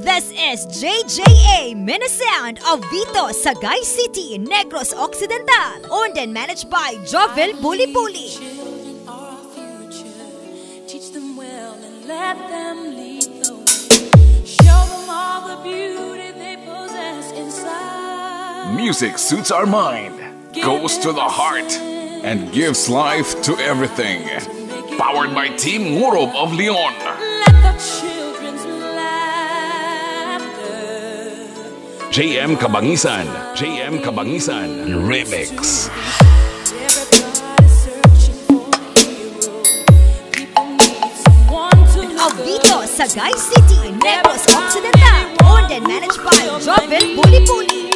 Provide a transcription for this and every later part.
This is JJA Minisound of Vito, Sagay City, Negros Occidental, owned and managed by Jovel Bulipuli. Teach them well and let them lead the way. Show them all the beauty they possess inside. Music suits our mind, goes to the heart, and gives life to everything. Powered by Team Murov of Leon. JM Kabangisan, JM Kabangisan Remix. Alvito, Sagay City, Negros Occidental, owned and managed by Robin Bulipuli.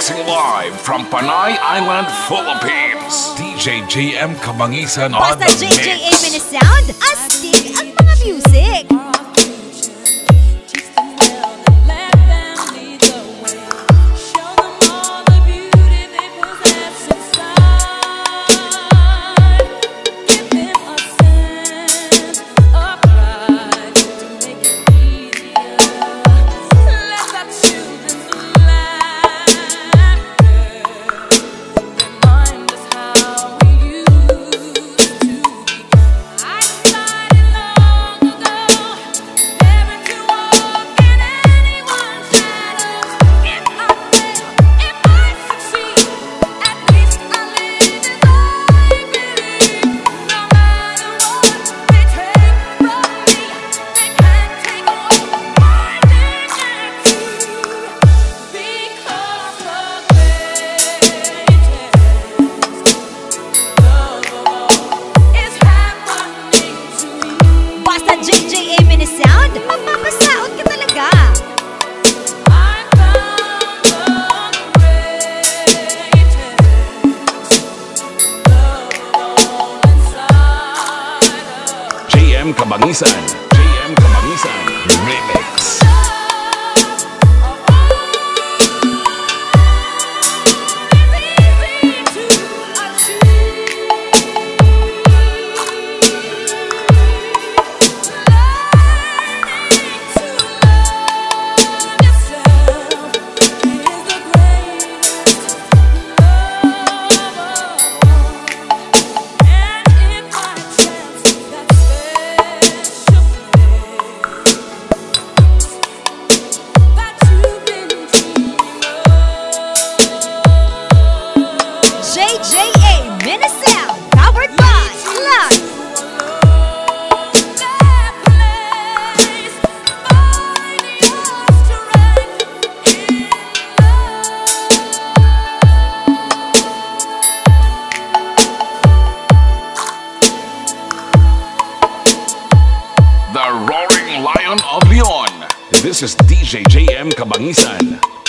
mixing live from Panay Island, Philippines. DJ JM Kabangisan on the mix. Basta JJ Sound, astig JM Kabangisan. JM Kabangisan. Remix. This is DJ JM Kabangisan.